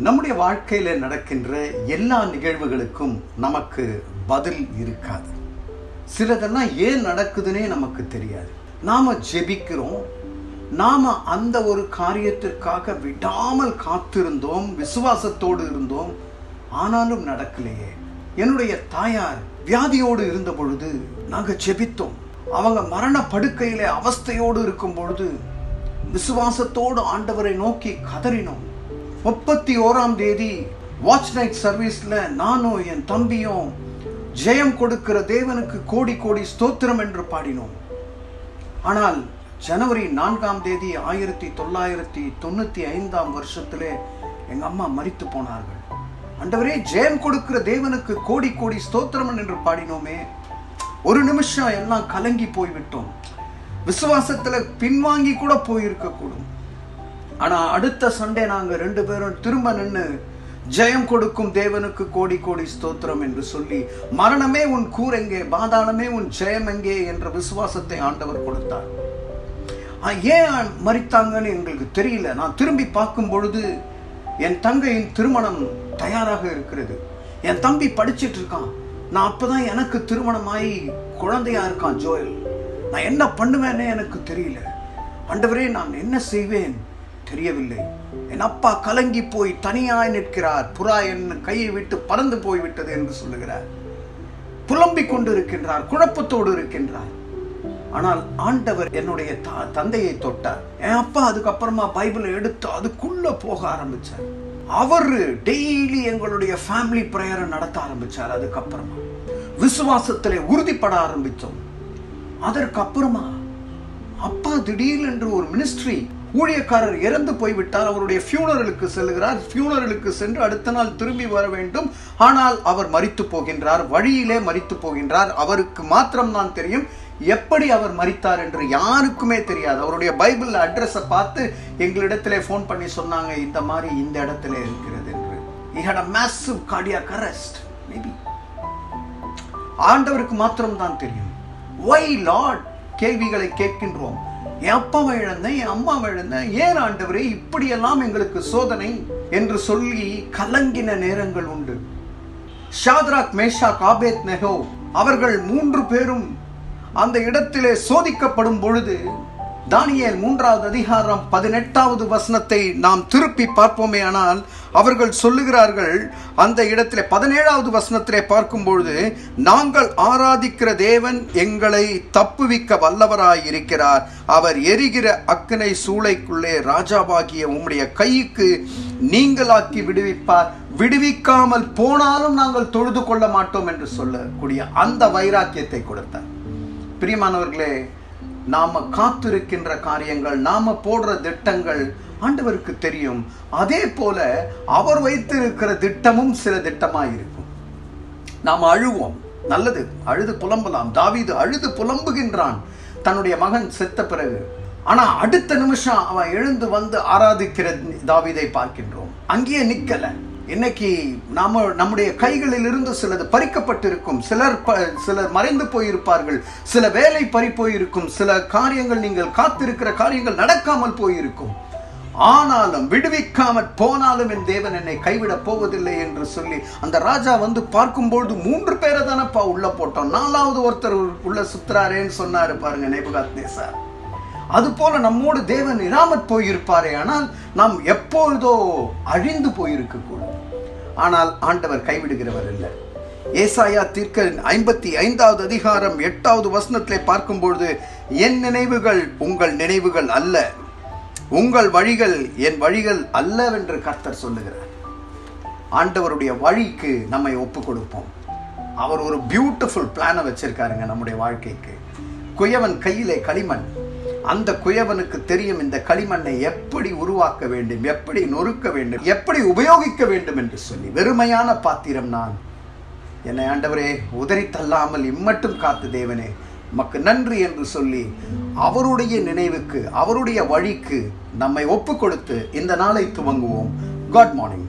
நம்முடைய வாழ்க்கையில் நடக்கின்ற எல்லா நிகழ்வுகளுக்கும் நமக்கு பதில் இருக்காது. சிலதெல்லாம் ஏன் நடக்குதுன்னே நமக்கு தெரியாது. நாம ஜெபிக்கிறோம். நாம அந்த ஒரு காரியத்திற்காக விடாமல் காத்திருந்தோம் விசுவாசத்தோடு இருந்தோம். ஆனாலும் நடக்கலையே. என்னுடைய தாயார் வியாதியோடு இருந்த பொழுது நாங்கள் ஜெபித்தோம். அவங்க மரண படுக்கையிலே அவஸ்தையோடு இருக்கும் பொழுது விசுவாசத்தோடு ஆண்டவரை நோக்கி கதறினோம். முப்பத்தி ஓராம் தேதி வாட்ச் நைட் சர்வீஸில் நானும் என் தம்பியும் ஜெயம் கொடுக்கிற தேவனுக்கு கோடி கோடி ஸ்தோத்திரம் என்று பாடினோம். ஆனால் ஜனவரி நான்காம் தேதி ஆயிரத்தி தொள்ளாயிரத்தி தொண்ணூற்றி ஐந்தாம் வருஷத்திலே எங்கள் அம்மா மரித்து போனார்கள். அண்டவரே ஜெயம் கொடுக்கிற தேவனுக்கு கோடி கோடி ஸ்தோத்திரம் என்று பாடினோமே ஒரு நிமிஷம் எல்லாம் கலங்கி போய்விட்டோம். விசுவாசத்தில் பின்வாங்கி கூட போயிருக்கக்கூடும். ஆனால் அடுத்த சண்டே நாங்கள் ரெண்டு பேரும் திரும்ப நின்று ஜெயம் கொடுக்கும் தேவனுக்கு கோடி கோடி ஸ்தோத்திரம் என்று சொல்லி மரணமே உன் கூரெங்கே பாதாளமே உன் ஜெயம் எங்கே என்ற விசுவாசத்தை ஆண்டவர் கொடுத்தார். ஏன் மறித்தாங்கன்னு எங்களுக்கு தெரியல. நான் திரும்பி பார்க்கும் பொழுது என் தங்கையின் திருமணம் தயாராக இருக்கிறது. என் தம்பி படிச்சிட்டு இருக்கான். நான் அப்போதான் எனக்கு திருமணமாயி குழந்தையா இருக்கான் ஜோயல். நான் என்ன பண்ணுவேன்னே எனக்கு தெரியல. ஆண்டவரே நான் என்ன செய்வேன்? தெரியவில்லை. என் அப்பா கலங்கி போய் தனியாய் நிற்கிறார். புறா என் கையை விட்டு பறந்து போய்விட்டது என்று சொல்லுகிறார். புலம்பிக் கொண்டிருக்கின்றார் குழப்பத்தோடு இருக்கின்றார். ஆனால் ஆண்டவர் என்னுடைய த- தந்தையை தொட்டார். என் அப்பா அதுக்கப்புறமா பைபிளை எடுத்து அதுக்குள்ள போக ஆரம்பிச்சார். அவர் டெய்லி எங்களுடைய ஃபேமிலி பிரேயரை நடத்த ஆரம்பிச்சார் அதுக்கப்புறமா. விசுவாசத்திலே உறுதிப்பட ஆரம்பித்தோம். அதற்கப்புறமா அப்பா திடீரென்று ஒரு மினிஸ்ட்ரி ஊழியக்காரர் இறந்து போய்விட்டார். அவருடைய ஃபியூனரலுக்கு செல்கிறார். ஃபியூனரலுக்கு சென்று அடுத்த நாள் திரும்பி வர வேண்டும். ஆனால் அவர் மறித்து போகின்றார். வழியிலே மறித்து போகின்றார். அவருக்கு மாத்திரம் தான் தெரியும். எப்படி அவர் மறித்தார் என்று யாருக்குமே தெரியாது. அவருடைய பைபிள் அட்ரஸை பார்த்து எங்களிடத்திலே ஃபோன் பண்ணி சொன்னாங்க இந்த மாதிரி இந்த இடத்துல இருக்கிறது என்று. He had a massive cardiac ஆண்டவருக்கு மாத்திரம் தான் தெரியும். ஒய் லார்ட் கேள்விகளை கேட்கின்றோம். என் அப்பாவை இழந்தேன் என் அம்மாவை இழந்தேன் ஏன் ஆண்டவரே இப்படியெல்லாம் எங்களுக்கு சோதனை என்று சொல்லி கலங்கின நேரங்கள் உண்டு. ஷாத்ராக் மேஷா காபேத் நெஹோ அவர்கள் மூன்று பேரும் அந்த இடத்திலே சோதிக்கப்படும் பொழுது தானியல் மூன்றாவது அதிகாரம் பதினெட்டாவது வசனத்தை நாம் திருப்பி பார்ப்போமே ஆனால் அவர்கள் சொல்லுகிறார்கள் அந்த இடத்திலே பதினேழாவது வசனத்திலே பார்க்கும் பொழுது நாங்கள் ஆராதிக்கிற தேவன் எங்களை தப்புவிக்க வல்லவராய் இருக்கிறார் அவர் எரிகிற அக்கினை சூளைக்குள்ளே ராஜாவாகிய உம்முடைய கைக்கு நீங்களாக்கி விடுவிப்பார். விடுவிக்காமல் போனாலும் நாங்கள் தொழுது கொள்ள மாட்டோம் என்று சொல்லக்கூடிய அந்த வைராக்கியத்தை கொடுத்தார். பிரியமானவர்களே நாம காத்திருக்கின்ற காரியங்கள் நாம போடுற திட்டங்கள் ஆண்டவருக்கு தெரியும். அதே போல அவர் வைத்திருக்கிற திட்டமும் சில திட்டமாக இருக்கும் நாம் அழுவோம். நல்லது அழுது புலம்பலாம். தாவீது அழுது புலம்புகின்றான். தன்னுடைய மகன் செத்த பிறகு. ஆனா அடுத்த நிமிஷம் அவன் எழுந்து வந்து ஆராதிக்கிற தாவீதை பார்க்கின்றோம். அங்கேயே நிக்கல. இன்னைக்கு நாம நம்முடைய கைகளில் இருந்து சிலது பறிக்கப்பட்டிருக்கும். சிலர் ப- சிலர் மறைந்து போயிருப்பார்கள். சில வேலை பறி போயிருக்கும். சில காரியங்கள் நீங்கள் காத்திருக்கிற காரியங்கள் நடக்காமல் போயிருக்கும். ஆனாலும் விடுவிக்காமற் போனாலும் என் தேவன் என்னை கைவிடப் போவதில்லை என்று சொல்லி அந்த ராஜா வந்து பார்க்கும்பொழுது மூன்று பேரை தானப்பா உள்ள போட்டோம் நாலாவது ஒருத்தர் உள்ள சுத்துறாரேன்னு சொன்னாரு பாருங்க நேபுகாத் நேசார் அதுபோல நம்மோடு தேவன் இராமற் போயிருப்பாரே ஆனால் நாம் எப்பொழுதோ அழிந்து போயிருக்க கூடும் ஆனால் ஆண்டவர் கைவிடுகிறவர் இல்லை ஏசாயா தீர்க்க ஐம்பத்தி ஐந்தாவது அதிகாரம் எட்டாவது வசனத்திலே பார்க்கும்பொழுது என் நினைவுகள் உங்கள் நினைவுகள் அல்ல. உங்கள் வழிகள் என் வழிகள் அல்லவென்று கர்த்தர் சொல்லுகிறார். ஆண்டவருடைய வழிக்கு நம்மை ஒப்பு கொடுப்போம் அவர் ஒரு பியூட்டிஃபுல் பிளானை வச்சிருக்காருங்க நம்முடைய வாழ்க்கைக்கு. குயவன் கையிலே களிமண். அந்த குயவனுக்கு தெரியும் இந்த களிமண்ணை எப்படி உருவாக்க வேண்டும் எப்படி நொறுக்க வேண்டும் எப்படி உபயோகிக்க வேண்டும் என்று சொல்லி. வெறுமையான பாத்திரம் நான். என்னை ஆண்டவரே உதறி தள்ளாமல் இம்மட்டும் காத்து தேவனே மக்கு நன்றி என்று சொல்லி அவருடைய நினைவுக்கு அவருடைய வழிக்கு நம்மை ஒப்பு கொடுத்து இந்த நாளை துவங்குவோம். Good morning